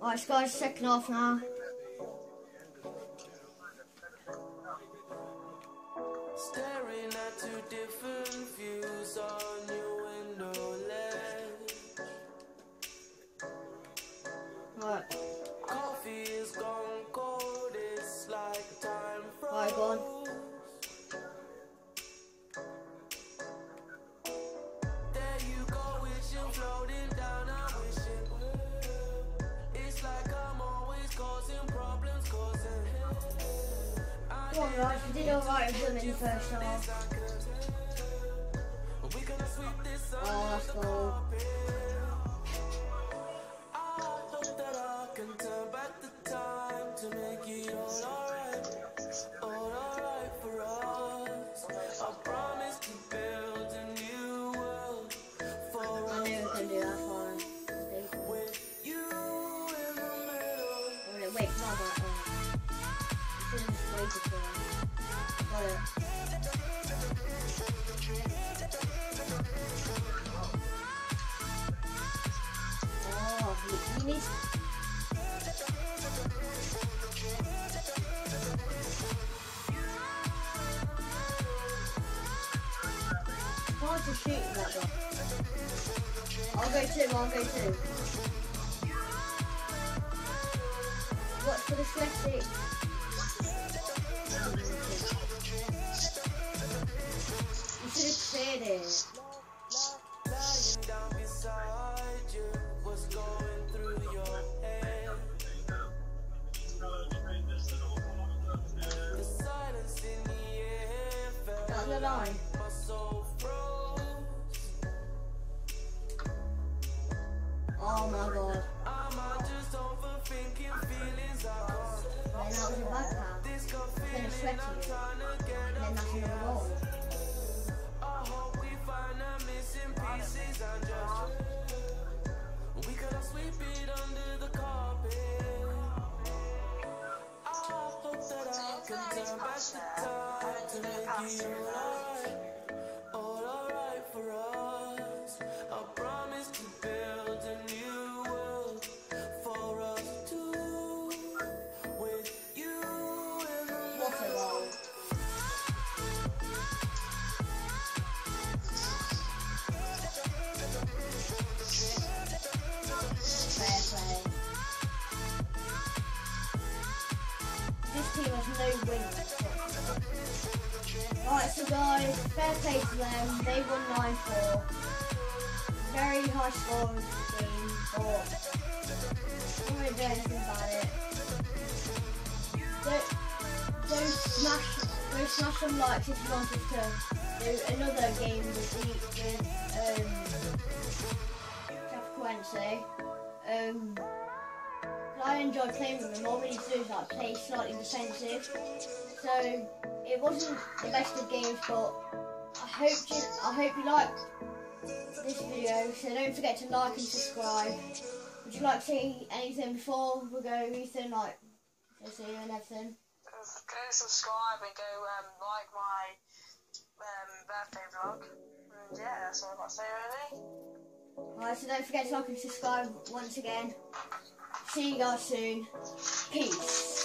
Alright, guys, second half now. Staring at two different views on your window ledge. Right, Coffee is gone cold, it's like time right, go on. Come on, guys, we did alright with them in the first half. Hard to shoot that dog. I'll go two, I'll go two. Cleared it. Lying down beside you, what's going through your head? The silence in the air felt my soul froze. Oh my god. Am just overthinking feelings I. I'm trying to get And then that's another This team has no wings. Guys, fair play to them. They won 9-4. Very high score of the game, but I'm going to do anything about it. Don't, smash, don't smash some likes if you want us to do another game with, the, with um, Chapecoense. Um, I enjoy playing with them. All we need to do is like play slightly defensive. So it wasn't the best of games, but I hope you, I hope you liked this video. So don't forget to like and subscribe. Would you like to see anything before we go, Ethan? Like, say see you and everything. Go subscribe and go um, like my um, birthday vlog. And yeah, that's all I've got to say really. Alright, so don't forget to like and subscribe once again. See you guys soon. Peace.